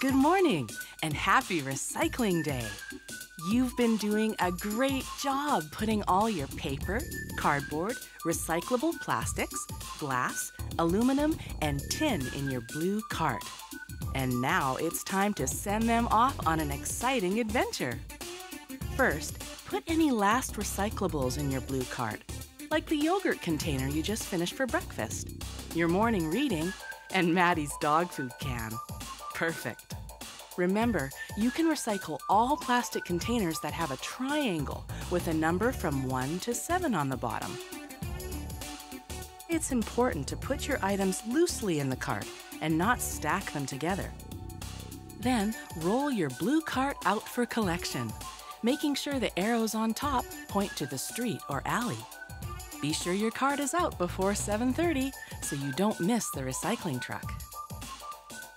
Good morning and happy Recycling Day. You've been doing a great job putting all your paper, cardboard, recyclable plastics, glass, aluminum, and tin in your blue cart. And now it's time to send them off on an exciting adventure. First, put any last recyclables in your blue cart, like the yogurt container you just finished for breakfast, your morning reading, and Maddie's dog food can. Perfect. Remember, you can recycle all plastic containers that have a triangle with a number from 1 to 7 on the bottom. It's important to put your items loosely in the cart and not stack them together. Then roll your blue cart out for collection, making sure the arrows on top point to the street or alley. Be sure your cart is out before 7:30 so you don't miss the recycling truck.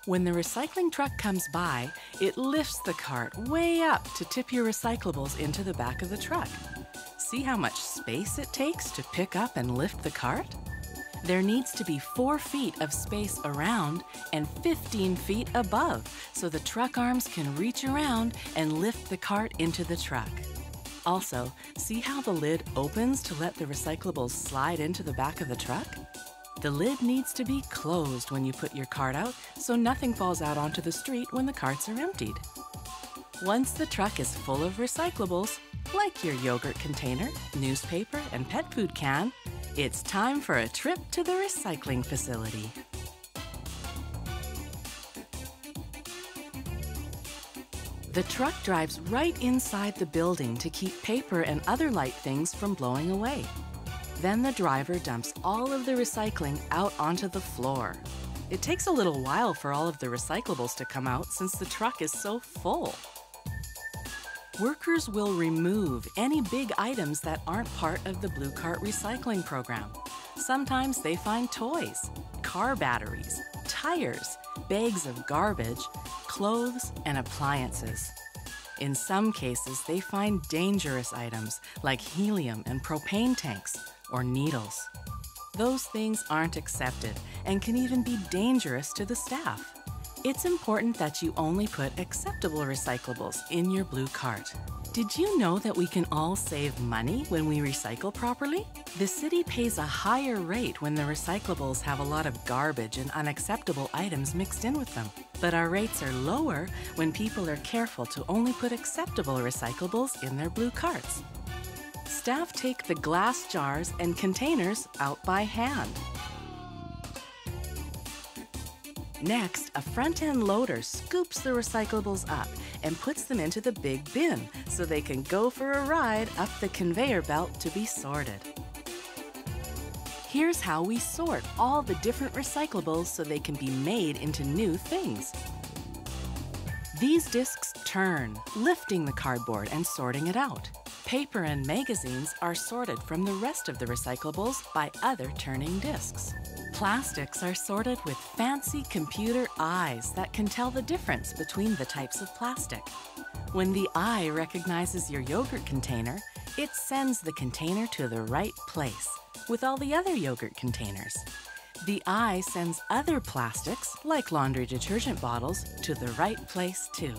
When the recycling truck comes by, it lifts the cart way up to tip your recyclables into the back of the truck. See how much space it takes to pick up and lift the cart? There needs to be 4 feet of space around and 15 feet above so the truck arms can reach around and lift the cart into the truck. Also, see how the lid opens to let the recyclables slide into the back of the truck? The lid needs to be closed when you put your cart out so nothing falls out onto the street when the carts are emptied. Once the truck is full of recyclables, like your yogurt container, newspaper, and pet food can, it's time for a trip to the recycling facility. The truck drives right inside the building to keep paper and other light things from blowing away. Then the driver dumps all of the recycling out onto the floor. It takes a little while for all of the recyclables to come out since the truck is so full. Workers will remove any big items that aren't part of the Blue Cart recycling program. Sometimes they find toys, car batteries, tires, bags of garbage, clothes, and appliances. In some cases, they find dangerous items like helium and propane tanks or needles. Those things aren't accepted and can even be dangerous to the staff. It's important that you only put acceptable recyclables in your blue cart. Did you know that we can all save money when we recycle properly? The city pays a higher rate when the recyclables have a lot of garbage and unacceptable items mixed in with them. But our rates are lower when people are careful to only put acceptable recyclables in their blue carts. Staff take the glass jars and containers out by hand. Next, a front end loader scoops the recyclables up and puts them into the big bin so they can go for a ride up the conveyor belt to be sorted. Here's how we sort all the different recyclables so they can be made into new things. These discs turn, lifting the cardboard and sorting it out. Paper and magazines are sorted from the rest of the recyclables by other turning discs. Plastics are sorted with fancy computer eyes that can tell the difference between the types of plastic. When the eye recognizes your yogurt container, it sends the container to the right place with all the other yogurt containers. The eye sends other plastics, like laundry detergent bottles, to the right place too.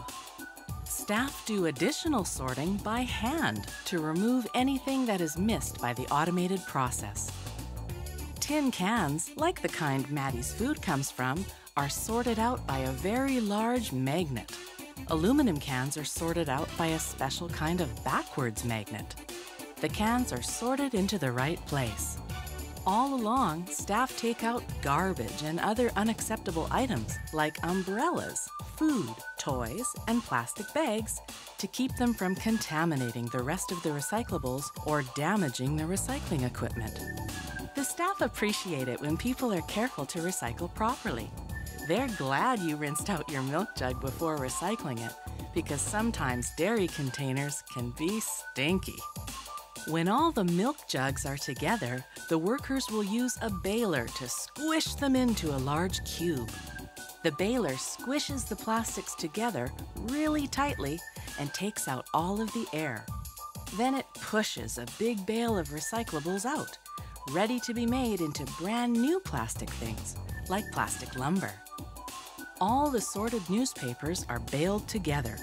Staff do additional sorting by hand to remove anything that is missed by the automated process. Tin cans, like the kind Maddie's food comes from, are sorted out by a very large magnet. Aluminum cans are sorted out by a special kind of backwards magnet. The cans are sorted into the right place. All along, staff take out garbage and other unacceptable items like umbrellas, food, toys, and plastic bags to keep them from contaminating the rest of the recyclables or damaging the recycling equipment. The staff appreciate it when people are careful to recycle properly. They're glad you rinsed out your milk jug before recycling it because sometimes dairy containers can be stinky. When all the milk jugs are together, the workers will use a baler to squish them into a large cube. The baler squishes the plastics together really tightly and takes out all of the air. Then it pushes a big bale of recyclables out, ready to be made into brand new plastic things, like plastic lumber. All the sorted newspapers are baled together.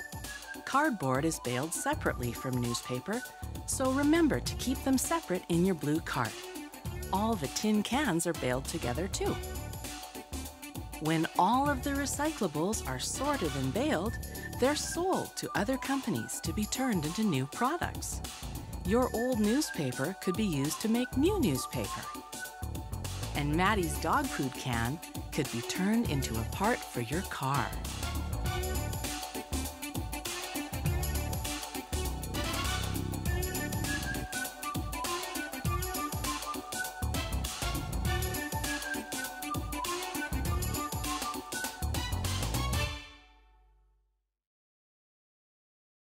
Cardboard is baled separately from newspaper, so remember to keep them separate in your blue cart. All the tin cans are baled together too. When all of the recyclables are sorted and baled, they're sold to other companies to be turned into new products. Your old newspaper could be used to make new newspaper. And Maddie's dog food can could be turned into a part for your car.